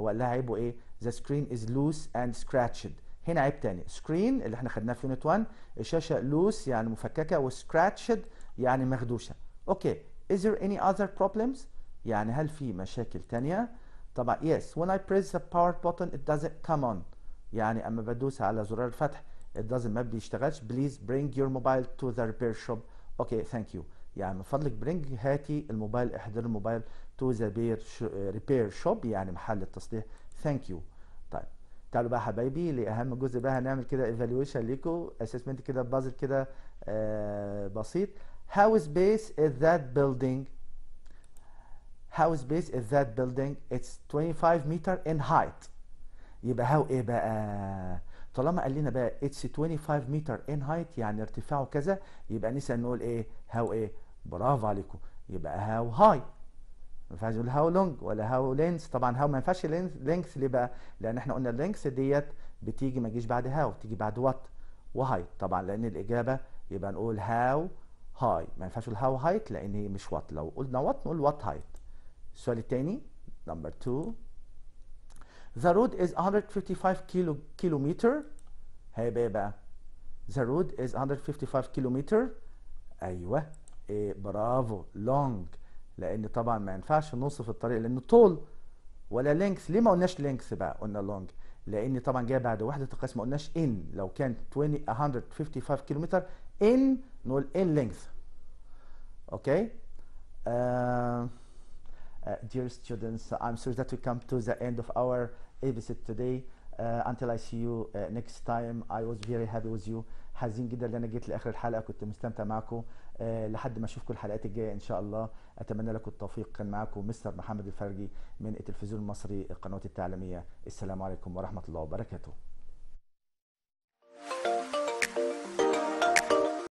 Speaker 1: هو قال لها عيبه إيه the screen is loose and scratched هنا عيب تاني screen اللي إحنا خدناه في unit 1 الشاشة loose يعني مفككة و scratched يعني مخدوشة okay is there any other problems يعني هل في مشاكل تانية طبعا yes when I press the power button it doesn't come on يعني اما بدوس على زرار الفتح it doesn't ما بيشتغلش please bring your mobile to the repair shop okay thank you يعني من فضلك bring هاتي الموبايل احضر الموبايل the repair sh- repair shop يعني محل التصليح. Thank you. طيب. تعالوا بقى حبايبي لاهم جزء بقى هنعمل كده evaluation ليكم assessment كده بازل كده آه بسيط. How space is that building? How space is that building? It's 25 meter in height. يبقى how إيه بقى؟ طالما قال لنا بقى it's 25 meter in height يعني ارتفاعه كذا يبقى نسأل نقول إيه؟ how إيه؟ برافو عليكم يبقى how high ما ينفعش نقول how long ولا how length طبعا how ما ينفعش length ليه بقى؟ لأن إحنا قلنا ال length ديت بتيجي ما تجيش بعد how تيجي بعد what و height طبعا لأن الإجابة يبقى نقول how high ما ينفعش نقول how height لأن هي مش what لو قلنا what نقول what height السؤال الثاني number 2 The road is 155 كيلو كيلومتر هيبقى إيه بقى؟ The road is 155 كيلومتر أيوه. إيه برافو long. لأن طبعا ما ينفعش نوصف الطريق لأنه طول. ولا length ليه ما قلناش length بقى؟ قلنا long لأن طبعا جاي بعد وحدة القياس ما قلناش ان لو كان 20 155 كيلومتر ان نقول ان لينث أوكي dear students, I'm sorry that we come to the end of our episode today. Uh, until I see you uh, next time, I was very happy with you. حزين جدا ان أنا جيت لآخر الحلقة. كنت مستمتع معكم. uh, آه، لحد ما أشوفكم الحلقات الجاية إن شاء الله. أتمنى لكم التوفيق. كان معاكم مستر محمد الفرجي من التلفزيون المصري القنوات التعليمية. السلام عليكم ورحمة الله وبركاته.